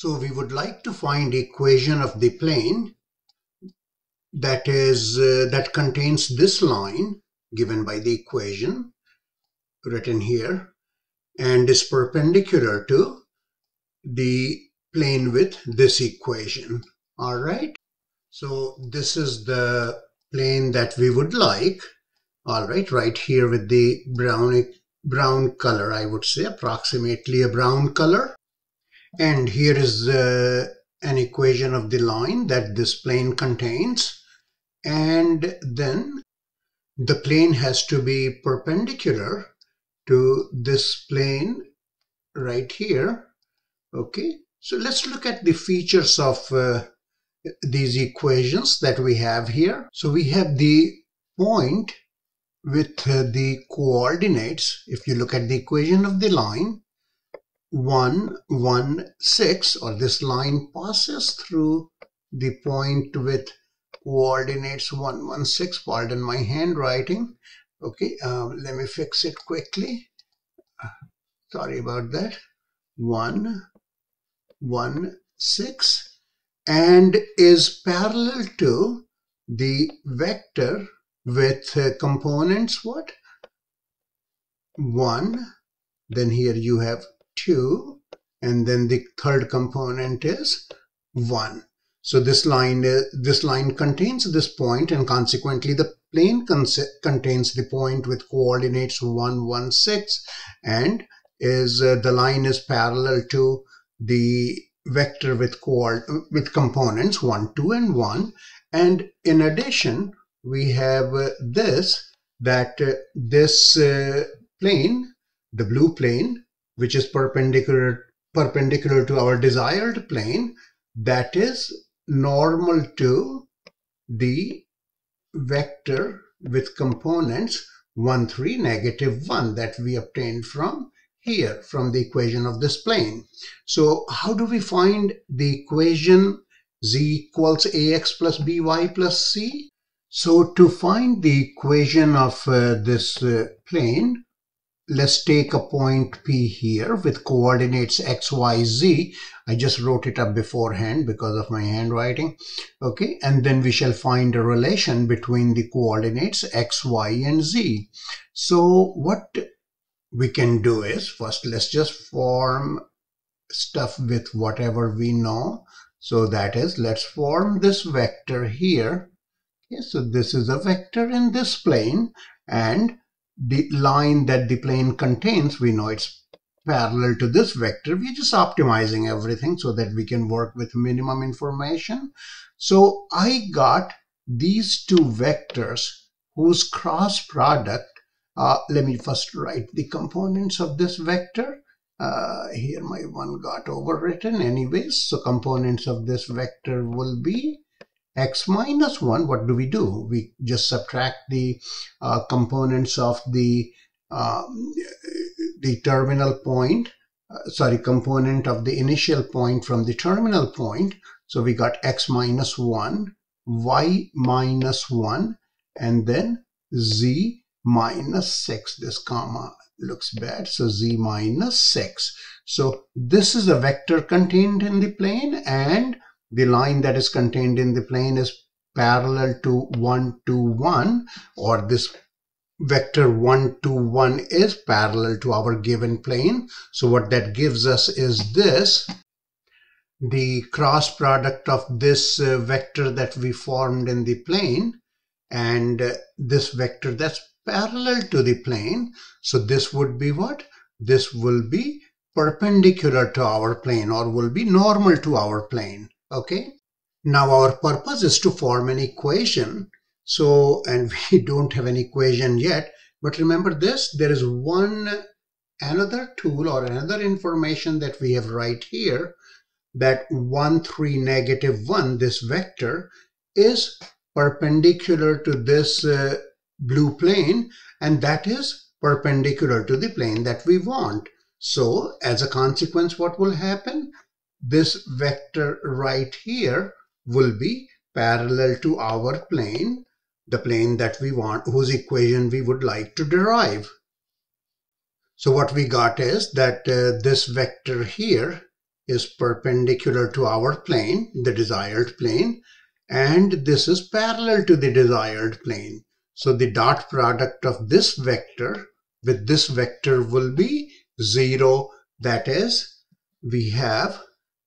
So we would like to find equation of the plane that is uh, that contains this line given by the equation written here and is perpendicular to the plane with this equation. All right? So this is the plane that we would like. All right right here with the brown brown color I would say approximately a brown color and here is uh, an equation of the line that this plane contains. And then the plane has to be perpendicular to this plane right here. Okay, so let's look at the features of uh, these equations that we have here. So we have the point with uh, the coordinates. If you look at the equation of the line, 1, 1, 6 or this line passes through the point with coordinates 1, 1, 6. Pardon my handwriting. Okay, um, let me fix it quickly. Sorry about that. 1, 1, 6 and is parallel to the vector with uh, components what? 1, then here you have 2 and then the third component is 1 so this line uh, this line contains this point and consequently the plane contains the point with coordinates 1 1 6 and is uh, the line is parallel to the vector with coord with components 1 2 and 1 and in addition we have uh, this that uh, this uh, plane the blue plane which is perpendicular perpendicular to our desired plane that is normal to the vector with components 1 3 negative 1 that we obtained from here from the equation of this plane. So how do we find the equation z equals ax plus by plus c? So to find the equation of uh, this uh, plane, let's take a point P here with coordinates X, Y, Z. I just wrote it up beforehand because of my handwriting. Okay, and then we shall find a relation between the coordinates X, Y, and Z. So what we can do is first let's just form stuff with whatever we know. So that is, let's form this vector here. Okay, so this is a vector in this plane and the line that the plane contains, we know it's parallel to this vector. We're just optimizing everything so that we can work with minimum information. So I got these two vectors whose cross product, uh, let me first write the components of this vector. Uh, here my one got overwritten anyways. So components of this vector will be x minus 1, what do we do? We just subtract the uh, components of the uh, the terminal point, uh, sorry, component of the initial point from the terminal point. So we got x minus 1, y minus 1, and then z minus 6. This comma looks bad, so z minus 6. So this is a vector contained in the plane and the line that is contained in the plane is parallel to 1 to 1 or this vector 1 to 1 is parallel to our given plane. So what that gives us is this. The cross product of this uh, vector that we formed in the plane and uh, this vector that's parallel to the plane. So this would be what? This will be perpendicular to our plane or will be normal to our plane okay? Now our purpose is to form an equation. So and we don't have an equation yet. But remember this there is one another tool or another information that we have right here that 1 3 negative 1 this vector is perpendicular to this uh, blue plane and that is perpendicular to the plane that we want. So as a consequence what will happen this vector right here will be parallel to our plane, the plane that we want, whose equation we would like to derive. So what we got is that uh, this vector here is perpendicular to our plane, the desired plane, and this is parallel to the desired plane. So the dot product of this vector with this vector will be 0. That is, we have,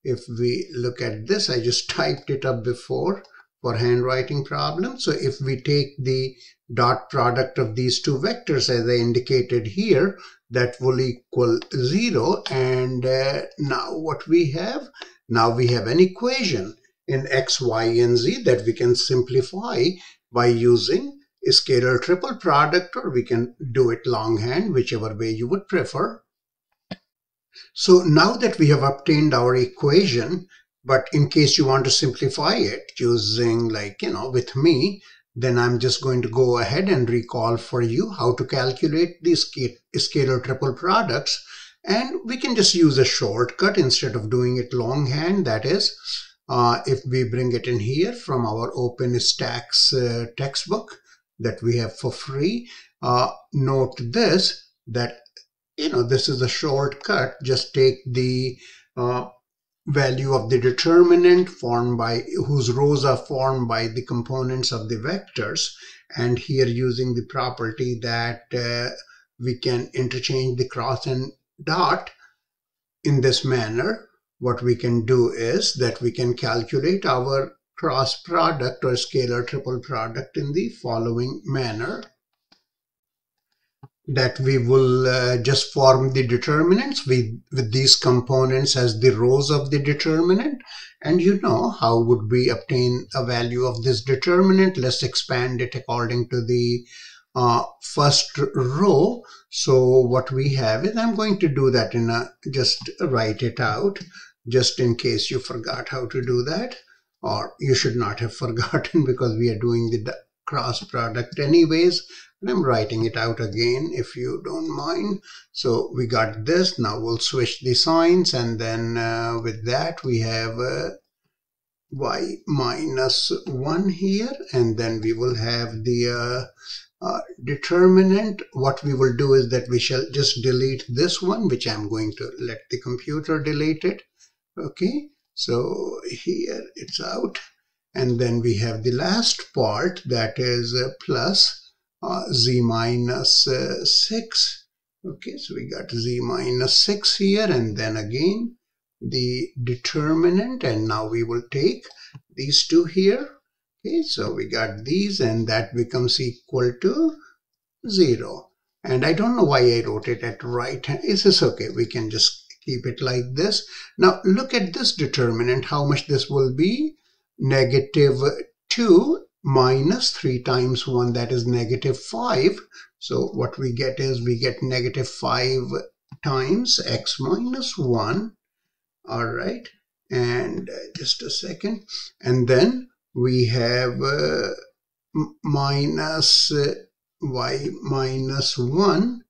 if we look at this, I just typed it up before for handwriting problem. So if we take the dot product of these two vectors as I indicated here, that will equal 0. And uh, now what we have? Now we have an equation in x, y, and z that we can simplify by using a scalar triple product or we can do it longhand, whichever way you would prefer. So now that we have obtained our equation, but in case you want to simplify it using like, you know, with me, then I'm just going to go ahead and recall for you how to calculate these scalar triple products. And we can just use a shortcut instead of doing it longhand. That is, uh, if we bring it in here from our OpenStax uh, textbook that we have for free, uh, note this, that, you know, this is a shortcut. Just take the uh, value of the determinant formed by whose rows are formed by the components of the vectors and here using the property that uh, we can interchange the cross and dot in this manner what we can do is that we can calculate our cross product or scalar triple product in the following manner that we will uh, just form the determinants with, with these components as the rows of the determinant. And you know how would we obtain a value of this determinant? Let's expand it according to the uh, first row. So what we have is I'm going to do that in a, just write it out just in case you forgot how to do that or you should not have forgotten because we are doing the cross product anyways and I'm writing it out again if you don't mind. So we got this. Now we'll switch the signs and then uh, with that we have uh, y minus 1 here and then we will have the uh, uh, determinant. What we will do is that we shall just delete this one which I'm going to let the computer delete it. Okay, so here it's out and then we have the last part that is uh, plus z minus, uh, 6. Okay, so we got z minus 6 here and then again the determinant and now we will take these two here. Okay, so we got these and that becomes equal to 0. And I don't know why I wrote it at right hand. Is this okay? We can just keep it like this. Now look at this determinant, how much this will be. Negative 2 minus 3 times 1 that is negative 5 so what we get is we get negative 5 times x minus 1 all right. And uh, just a second. And then we have uh, minus, uh, y minus 1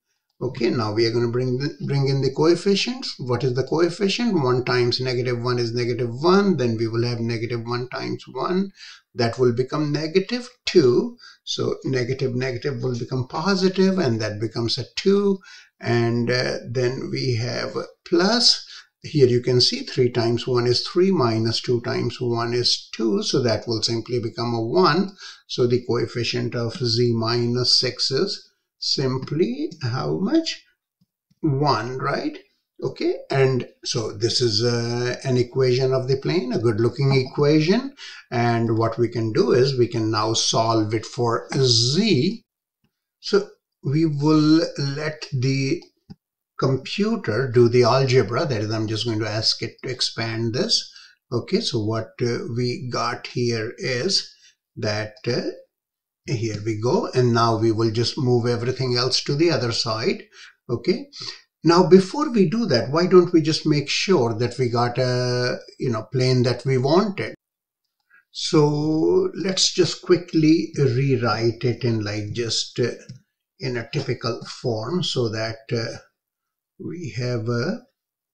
Okay, now we are going to bring the, bring in the coefficients. What is the coefficient? 1 times negative 1 is negative 1. Then we will have negative 1 times 1. That will become negative 2. So negative negative will become positive and that becomes a 2. And uh, then we have plus. Here you can see 3 times 1 is 3 minus 2 times 1 is 2. So that will simply become a 1. So the coefficient of z minus 6 is simply how much? 1, right? Okay, and so this is uh, an equation of the plane, a good looking equation. And what we can do is we can now solve it for z. So we will let the computer do the algebra. That is, I'm just going to ask it to expand this. Okay, so what uh, we got here is that uh, here we go and now we will just move everything else to the other side okay now before we do that why don't we just make sure that we got a you know plane that we wanted so let's just quickly rewrite it in like just uh, in a typical form so that uh, we have a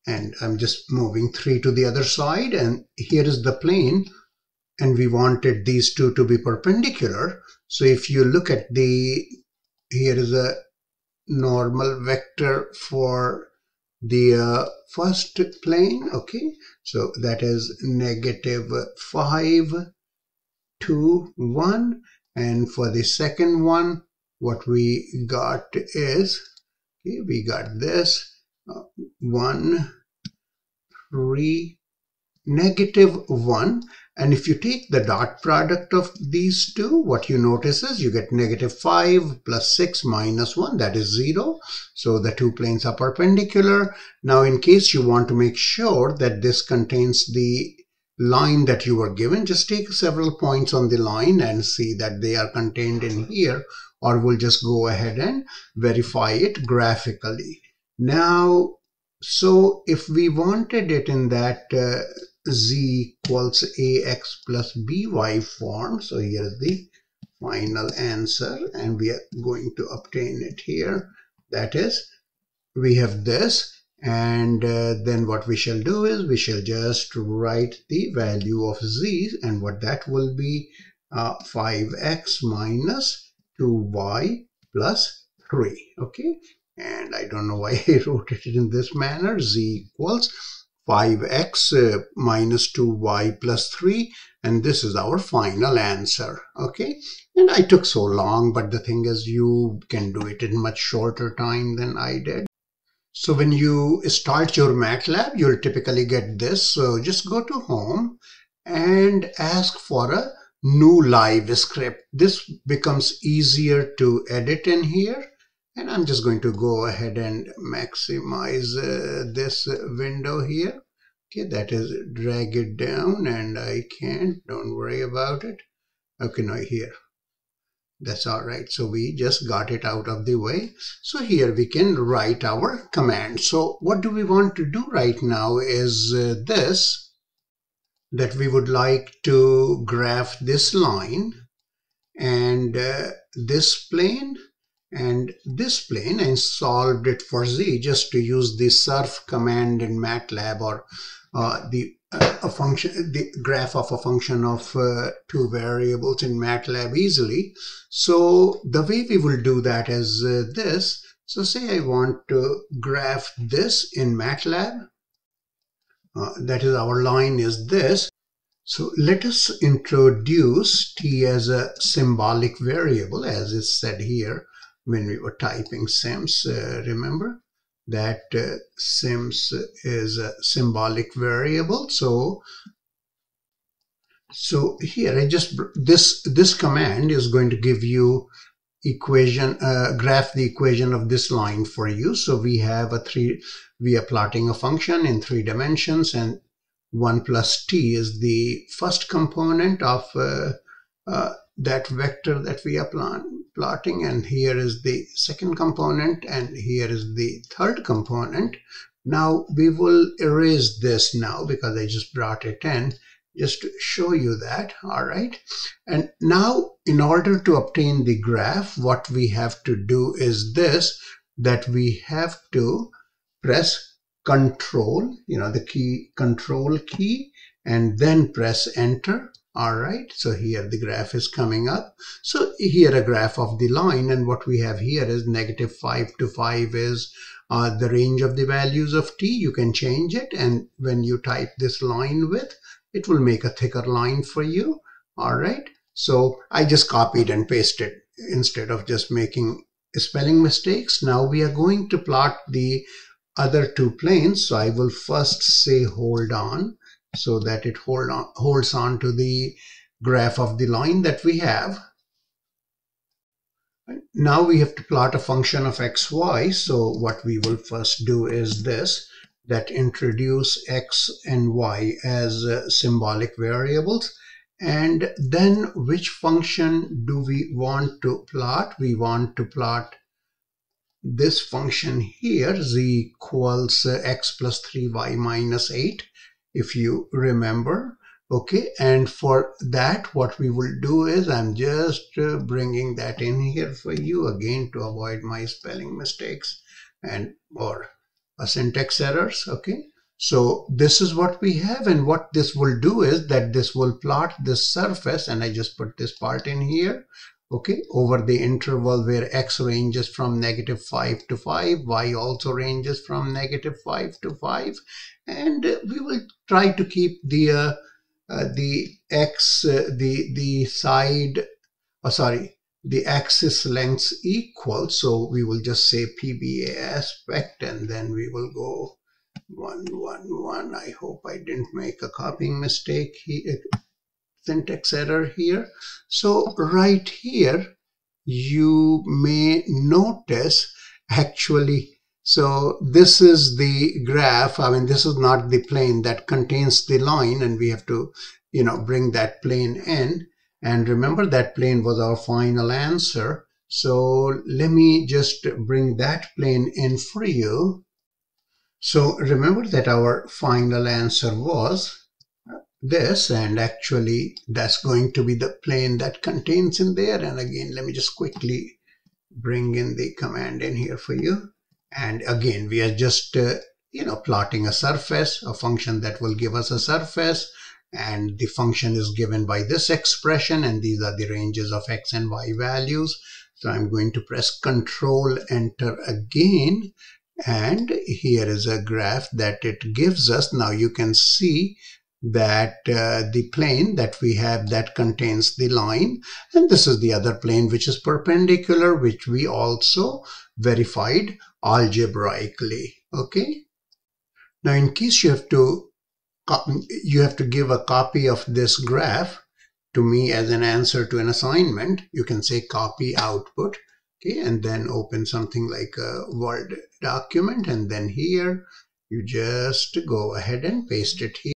and I'm just moving 3 to the other side and here is the plane and we wanted these two to be perpendicular. So if you look at the, here is a normal vector for the uh, first plane okay? So that is negative 5 2 1 and for the second one what we got is okay we got this uh, 1 3 negative 1 and if you take the dot product of these two, what you notice is you get negative 5 plus 6 minus 1, that is 0. So the two planes are perpendicular. Now in case you want to make sure that this contains the line that you were given, just take several points on the line and see that they are contained in here or we'll just go ahead and verify it graphically. Now, so if we wanted it in that uh, z equals ax plus by form. So here is the final answer and we are going to obtain it here. That is, we have this and uh, then what we shall do is we shall just write the value of z and what that will be uh, 5x minus 2y plus 3 okay and I don't know why I wrote it in this manner z equals 5x uh, minus 2y plus 3 and this is our final answer okay? And I took so long but the thing is you can do it in much shorter time than I did. So when you start your MATLAB you'll typically get this. So just go to home and ask for a new live script. This becomes easier to edit in here and I'm just going to go ahead and maximize uh, this window here. Okay that is drag it down and I can't don't worry about it. Okay now here. That's all right. So we just got it out of the way. So here we can write our command. So what do we want to do right now is uh, this that we would like to graph this line and uh, this plane and this plane and solved it for z just to use the surf command in MATLAB or uh, the uh, a function the graph of a function of uh, two variables in MATLAB easily. So the way we will do that is uh, this. So say I want to graph this in MATLAB. Uh, that is our line is this. So let us introduce t as a symbolic variable as is said here when we were typing syms, uh, remember that uh, syms is a symbolic variable. So, so here I just, this, this command is going to give you equation, uh, graph the equation of this line for you. So we have a three, we are plotting a function in three dimensions and 1 plus t is the first component of uh, uh, that vector that we are plotting and here is the second component and here is the third component. Now we will erase this now because I just brought it in just to show you that all right and now in order to obtain the graph what we have to do is this that we have to press control you know the key control key and then press enter all right, so here the graph is coming up. So here a graph of the line and what we have here is negative 5 to 5 is uh, the range of the values of t. You can change it and when you type this line width, it will make a thicker line for you. All right, so I just copied and pasted instead of just making spelling mistakes. Now we are going to plot the other two planes. So I will first say hold on so that it hold on, holds on to the graph of the line that we have. Now we have to plot a function of xy. So what we will first do is this, that introduce x and y as uh, symbolic variables. And then which function do we want to plot? We want to plot this function here, z equals uh, x plus 3y minus 8 if you remember okay? And for that what we will do is i'm just uh, bringing that in here for you again to avoid my spelling mistakes and or uh, syntax errors okay? So this is what we have and what this will do is that this will plot this surface and i just put this part in here okay over the interval where x ranges from negative 5 to 5 y also ranges from negative 5 to 5 and we will try to keep the uh, uh, the x uh, the the side oh sorry the axis lengths equal. So we will just say pbaspect and then we will go one one one. I hope i didn't make a copying mistake here syntax error here. So right here, you may notice actually, so this is the graph. I mean, this is not the plane that contains the line and we have to, you know, bring that plane in. And remember that plane was our final answer. So let me just bring that plane in for you. So remember that our final answer was this and actually that's going to be the plane that contains in there. And again let me just quickly bring in the command in here for you. And again we are just uh, you know plotting a surface a function that will give us a surface. And the function is given by this expression and these are the ranges of x and y values. So I'm going to press control enter again. And here is a graph that it gives us. Now you can see that uh, the plane that we have that contains the line. And this is the other plane which is perpendicular which we also verified algebraically. Okay? Now in case you have to you have to give a copy of this graph to me as an answer to an assignment you can say copy output. Okay? And then open something like a word document. And then here you just go ahead and paste it here